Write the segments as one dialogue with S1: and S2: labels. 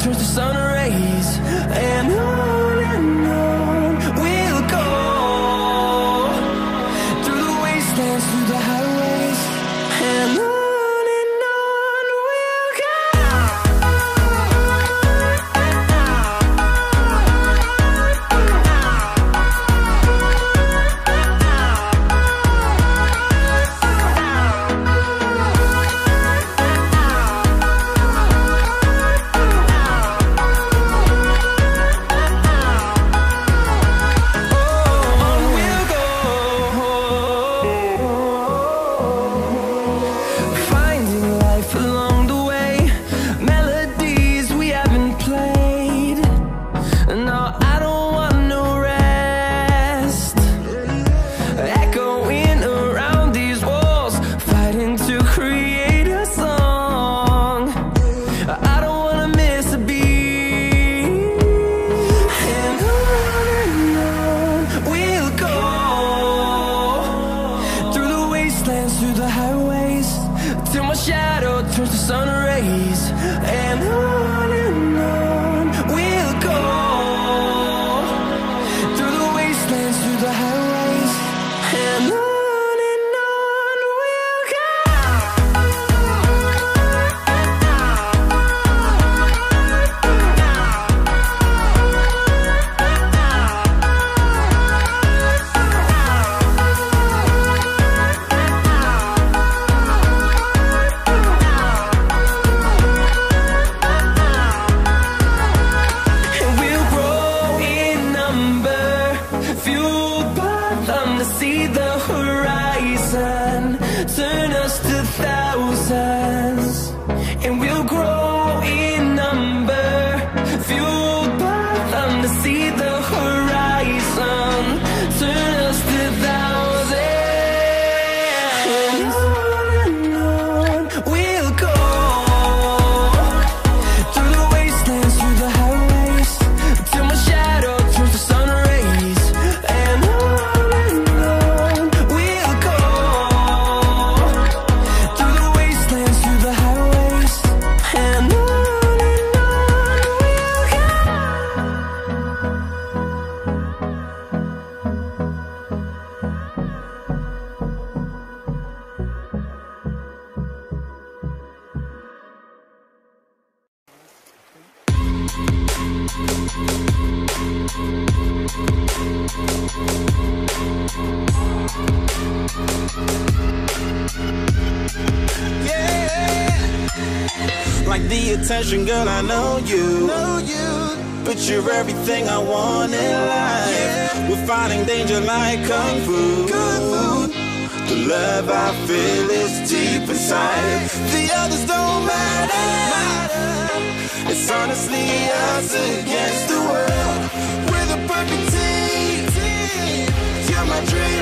S1: turns to sun
S2: Like the attention, girl, I know you. Know you. But you're everything I want in life. We're fighting danger like kung fu. The love I feel is deep inside. The others don't matter. It's honestly us against the world. We're the perfect team. You're my dream,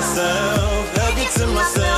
S1: Myself, hug it to myself.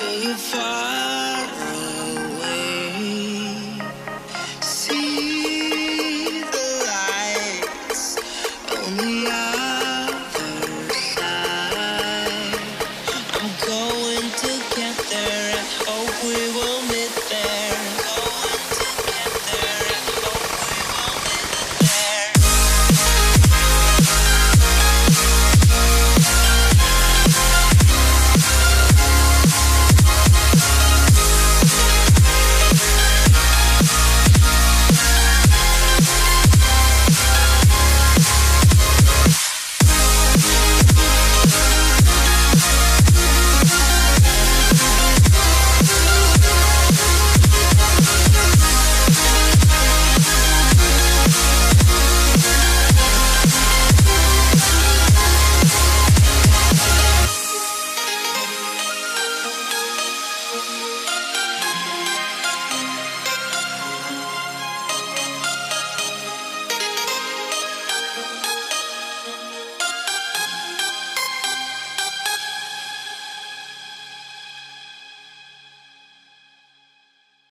S3: Heart to far